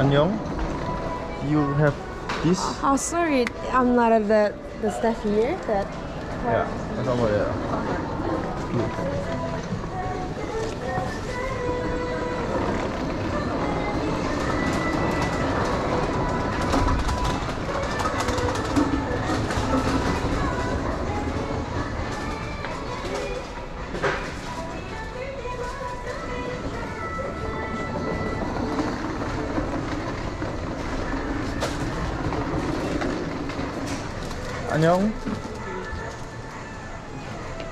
안녕. You have this? Oh, oh sorry, I'm not at the the staff here. That Yeah, sama ya. 안녕.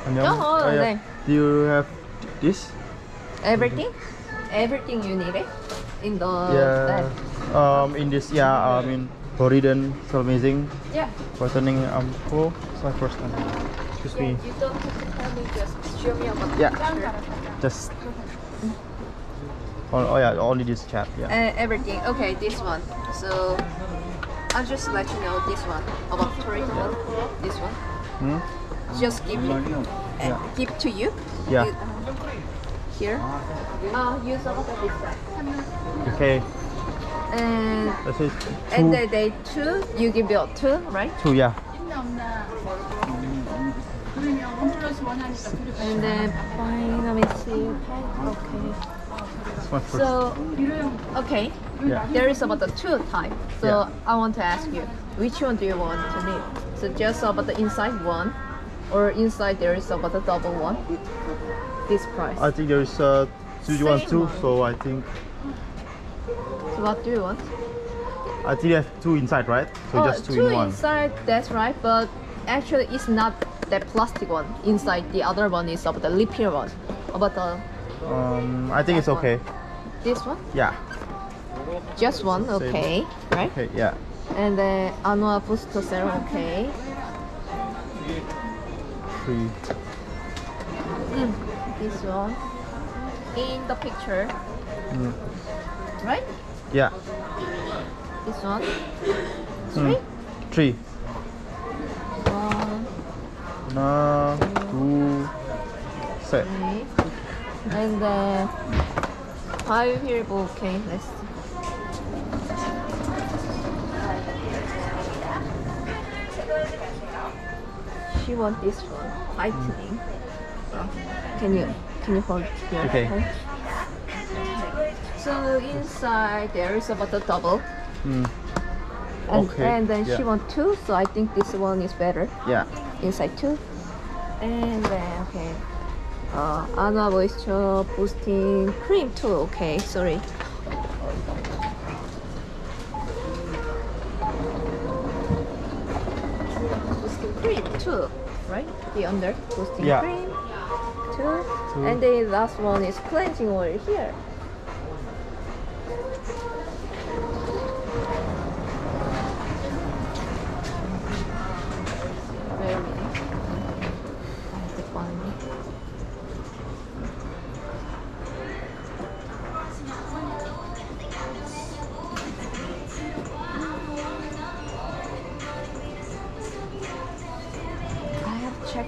안녕. 어, Ah, yeah. 네. Do you have this? everything, everything you need it in the yeah. staff. Um, in this, yeah. I mean, Floridan, so amazing. Yeah. Returning um, cool. It's my first time. Excuse me. You don't have to tell me. Just show me about the Yeah. picture. Just. Oh, oh yeah, only this chat. Yeah. Uh, everything. Okay, this one. So I'll just let you know this one about tourism. This one. Hmm? Just give me, uh, Yeah. give to you. Yeah. You- here. Uh, use about this side. Okay. And it. and Two. the day two, you give your two, right? two, yeah. And then let me see. Okay. It's my first. So okay, yeah. there is about the two type. So Yeah. I want to ask you, which one do you want to need? So just about the inside one, or inside there is about the double one. This price. I think there is uh, two one Same two, one. so I think so what do you want? I think have two inside, right? So Oh, just two, two in one. inside. That's right, but actually it's not that plastic one inside. The other one is about the lipier one. About the Um, I think it's okay. this one, Yeah. just one. Same. Okay, right? Okay. Yeah. And then Anua booster serum. Okay. Three. This one in the picture, Mm. right? Yeah. This one. Mm. Three. Three. One, 하나, 둘, 셋. three. And five here. Okay, let's. She want this one, whitening. Can you can you hold here? Okay. Hold. So inside there is about a double. Mm. And, Okay, and then she yeah. want two, so I think this one is better. Yeah. Inside two. And then okay. Uh, Anua Moisture Boosting Cream too. Okay, sorry. Boosting Cream too, right? The under Boosting Yeah. Cream two. Two. And the last one is cleansing oil here.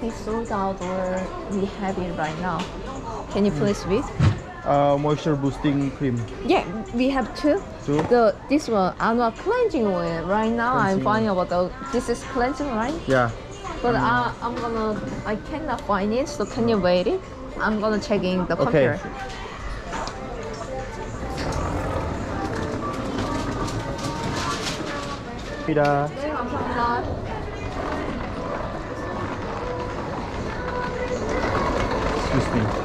have to check it sold out or we have it right now. Can you please read? Uh, moisture boosting cream. Yeah, we have two. Two. The this one Anua cleansing oil. Right now I'm Cleansing. finding about the this is cleansing, right? Yeah. But I, I'm gonna I cannot find it. So can you wait it? I'm gonna check in the Okay. computer. 입니다. 네 감사합니다. Me.